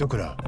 糸倉い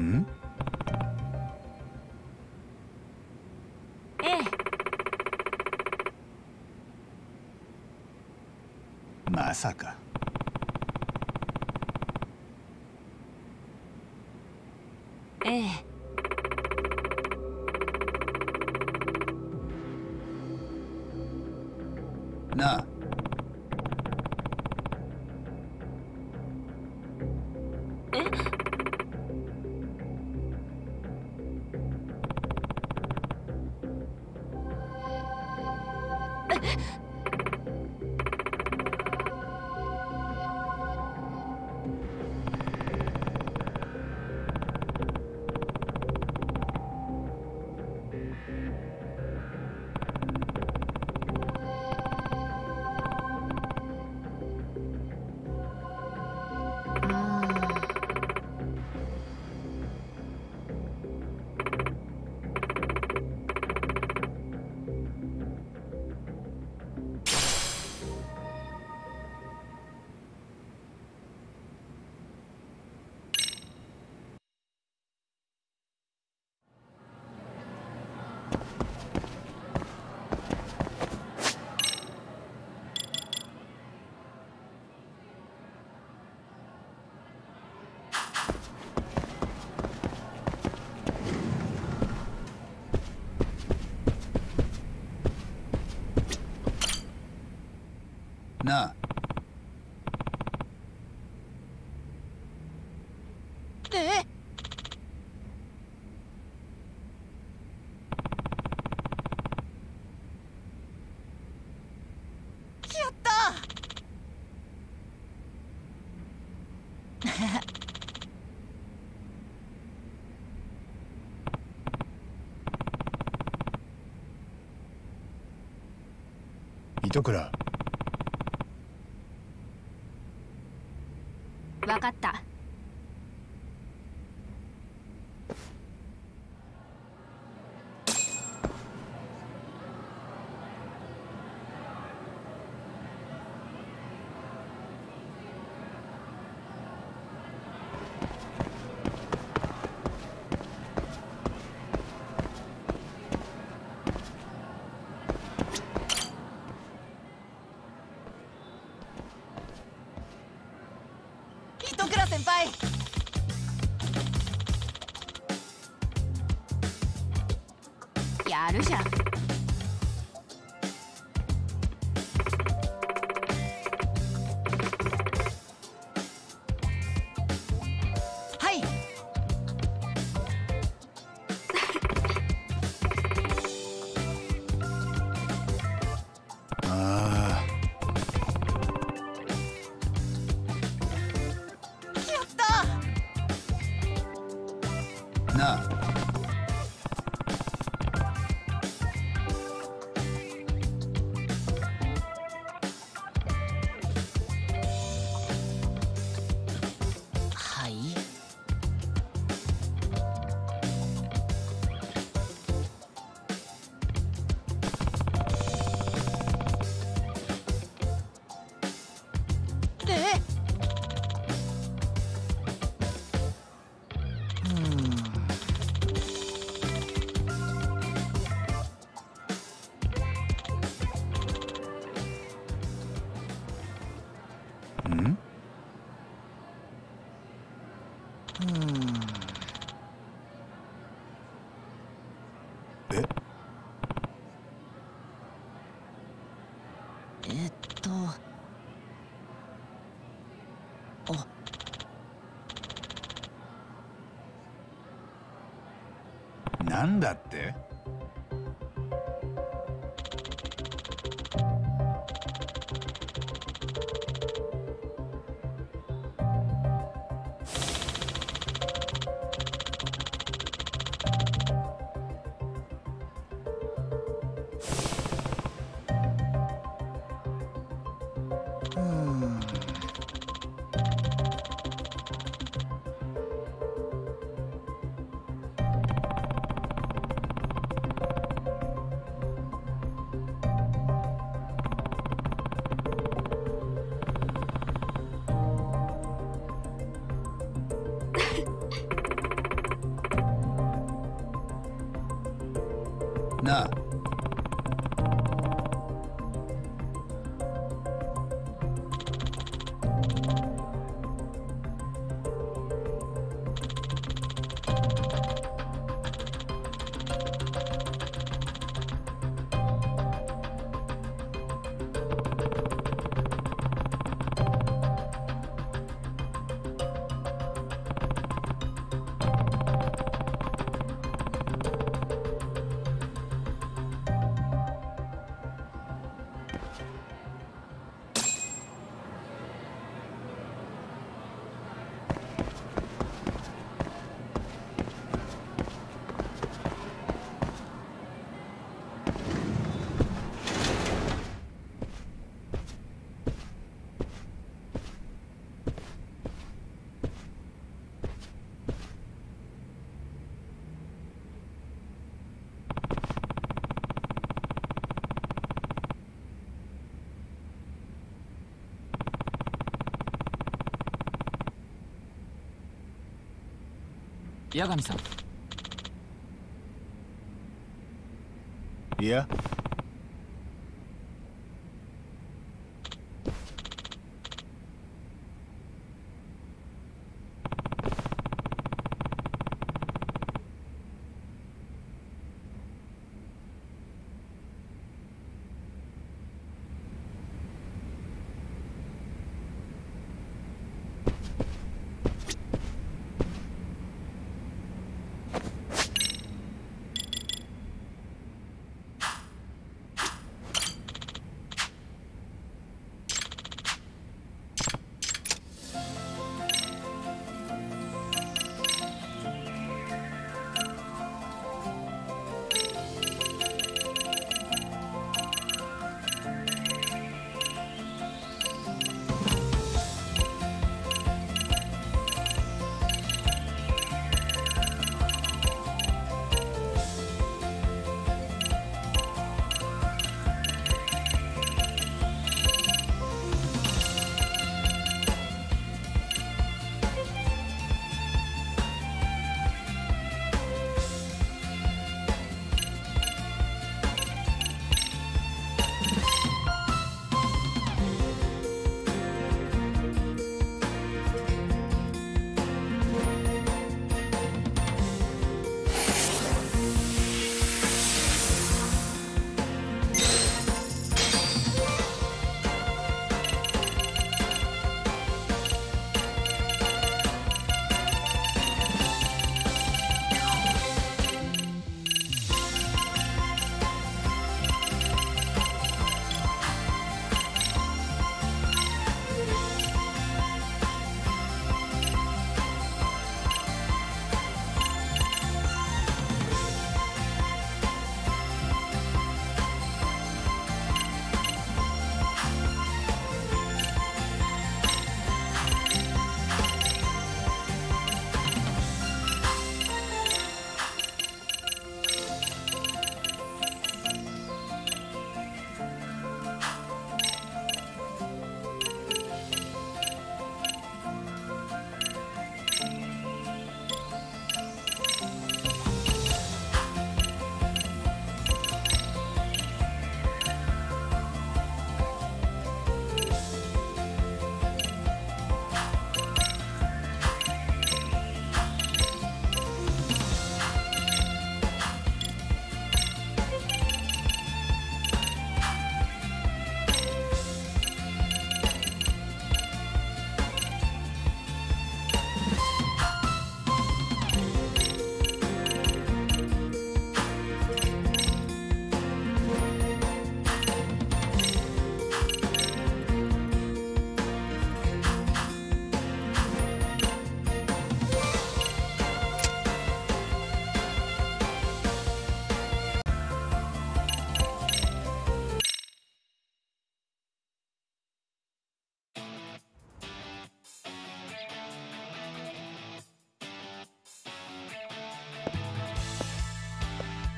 ん？ええ。まさか糸倉分かった。先輩。やるじゃん。なんだって？八神さん。いや。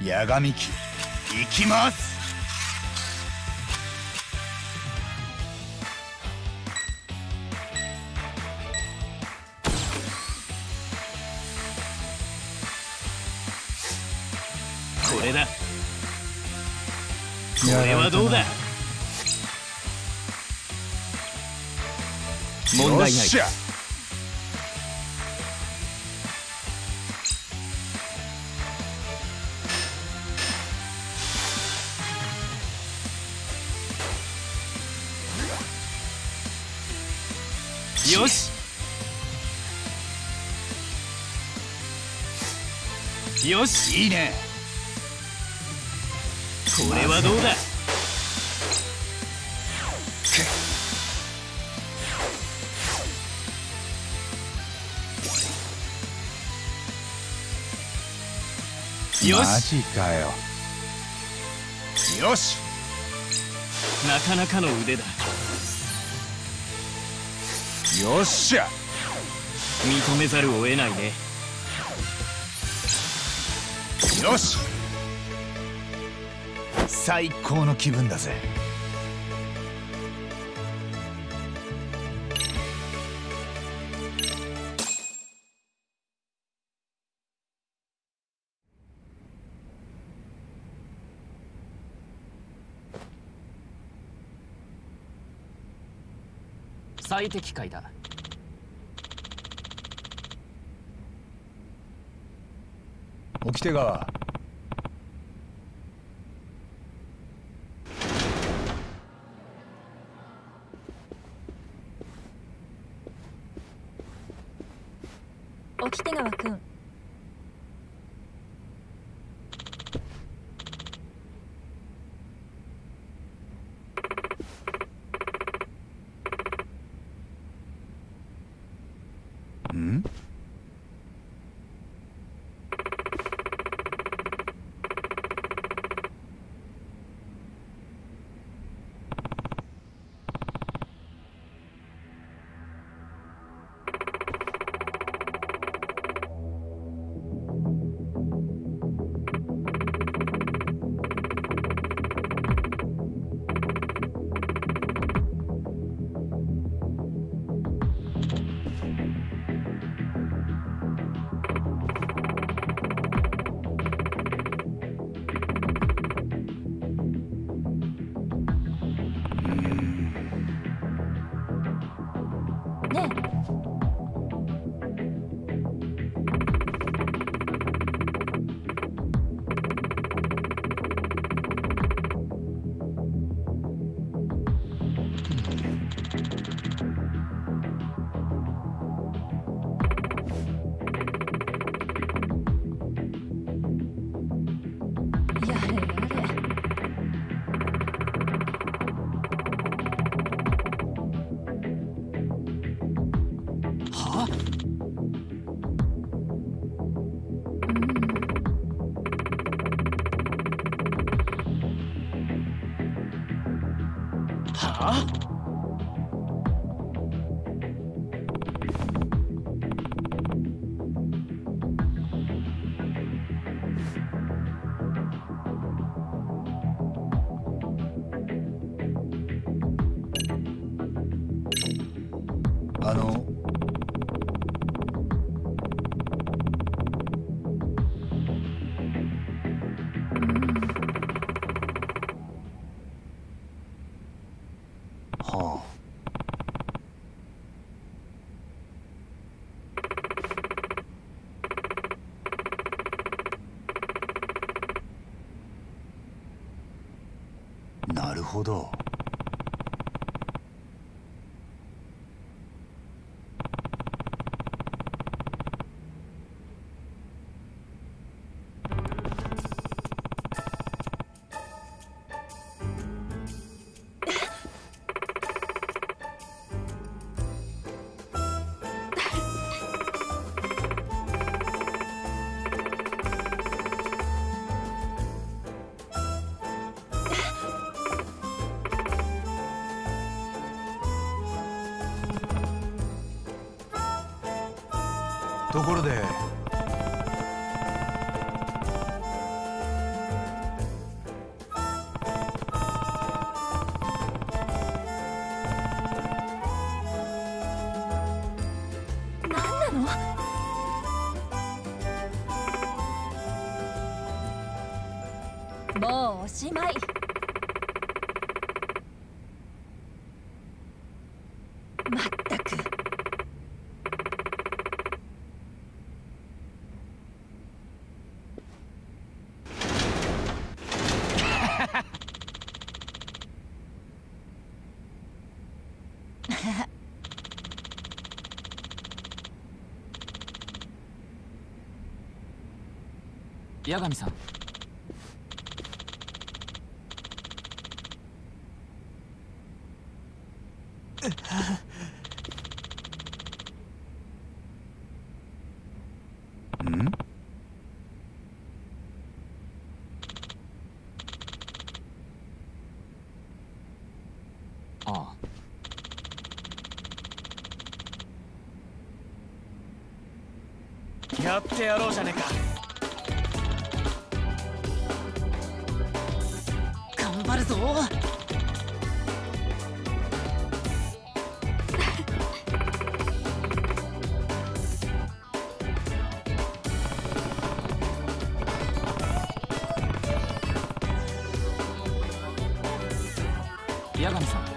八神機行きます。これだ。これはどうだ？問題ないよしいいね。これはどうだ？よマしジかよ。よし。なかなかの腕だ。よっしゃ。認めざるを得ないねよし。最高の気分だぜ。最適解だ。沖手川あのところで。もうおしまい。八神さん。やってやろうじゃねえか。八神さん。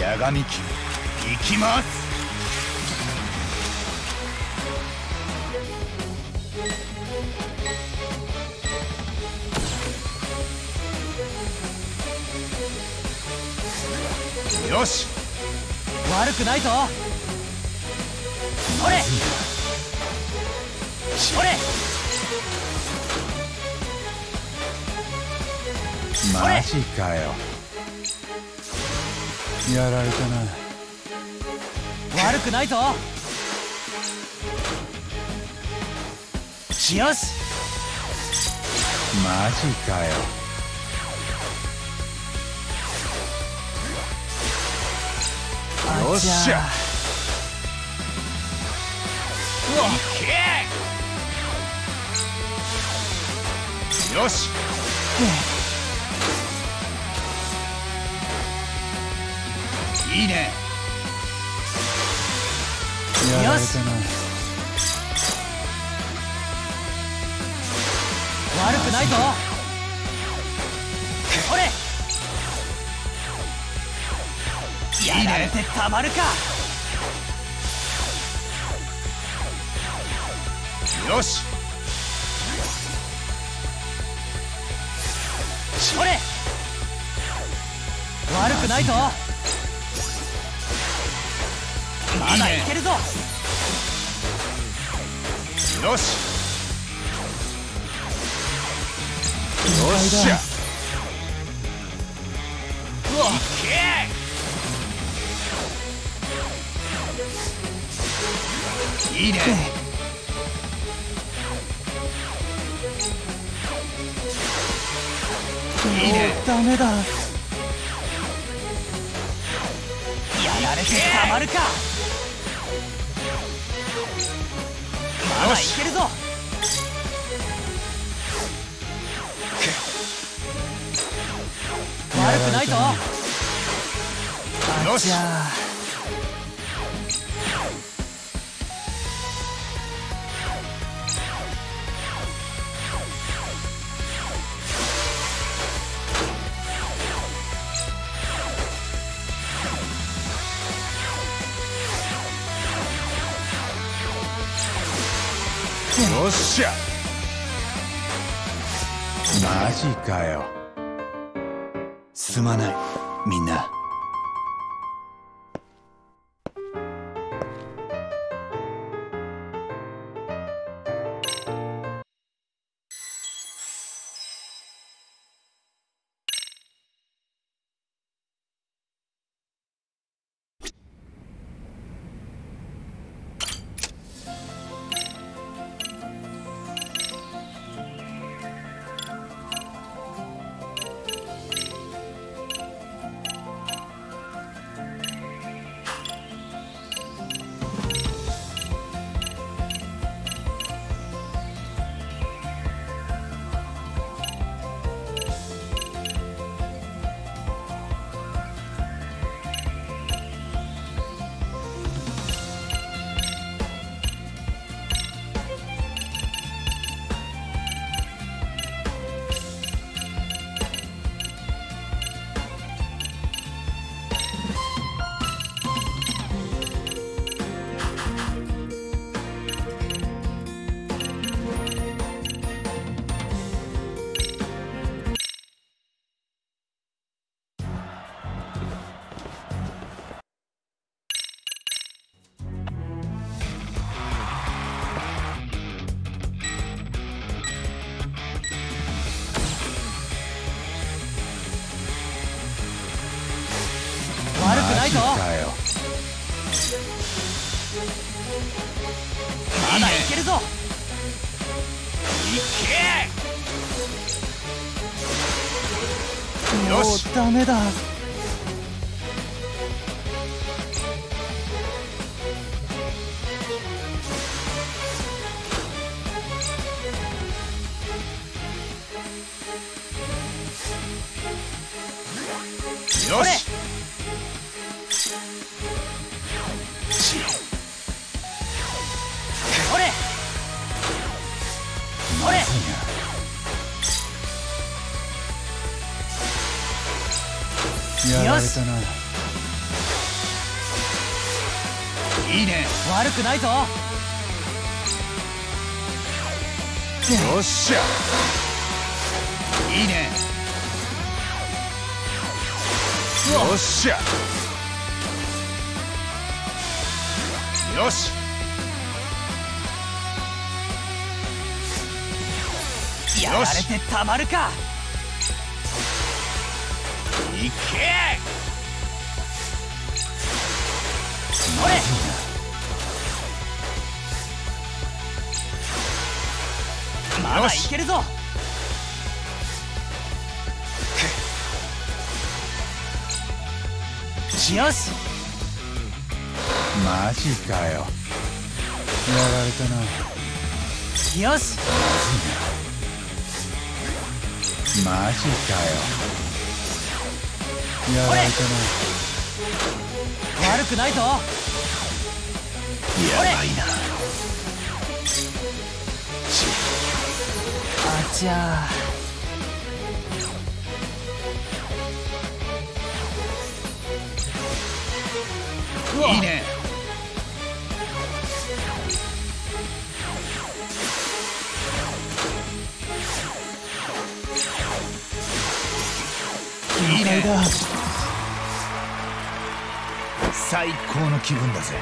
鏡機行きます。よし。悪くないぞ。それ。それ。マジかよやられたな悪くないぞ。よし。マジかよ。よっしゃ。うわよしいいね。やられたな悪くないぞ。それ。やられねてたまるか。よし。それ。悪くないぞまだいけるぞ。よし。よっしゃ。うわいいね。いいね。ダメだ。やられてたまるかまだいけるぞ。悪くないぞ。よしかよ。すまない。みんな。まだいけるぞ。よし。もうダメだたまるか。いけ。それ。まだいけるぞ。よし。マジかよ。やられたな。よし。マジかよ。やられた悪くないぞ。なやばいな。あちゃ。いいね最高の気分だぜ。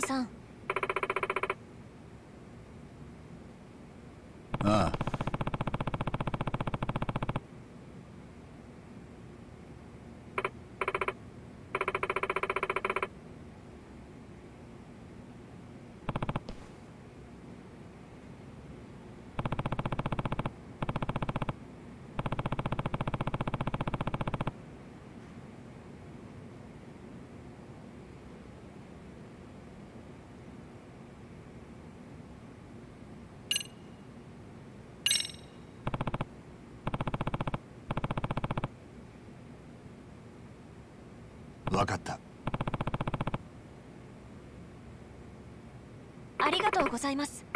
さん。分かった。ありがとうございます。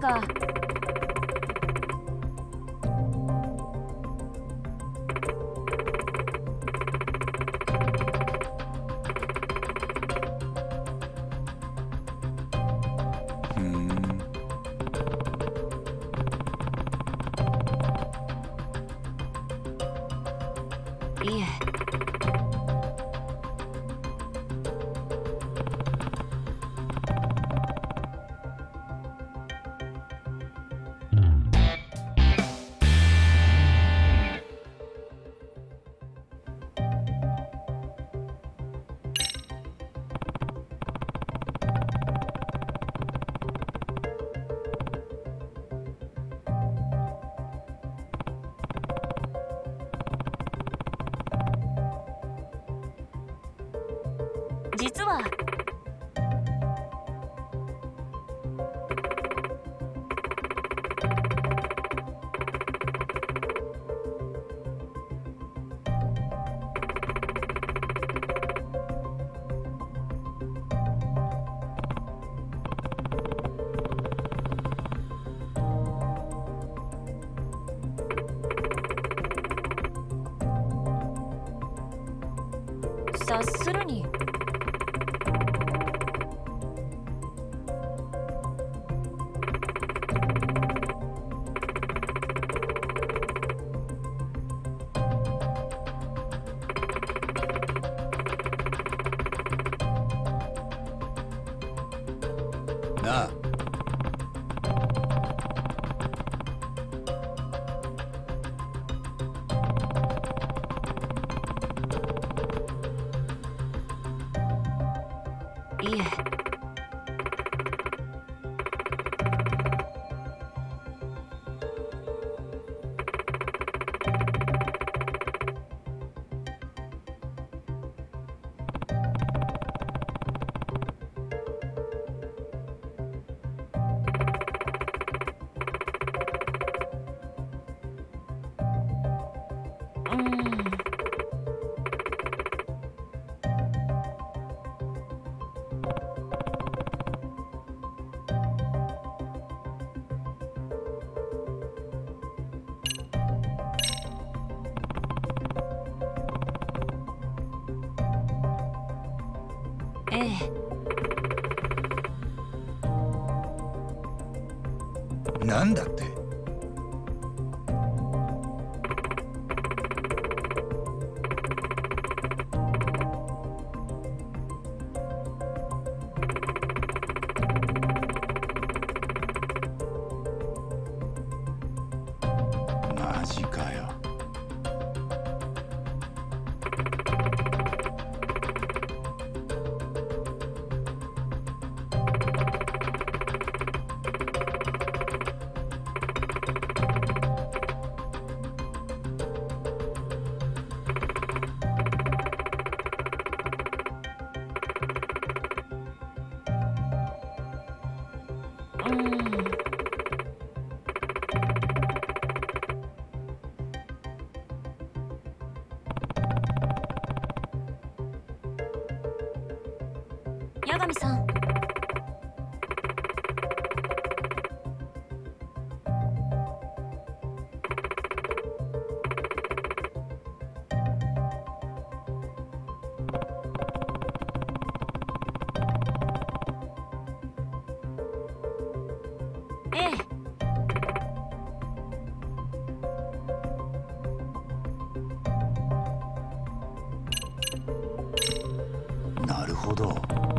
です察するになんだって？ほど。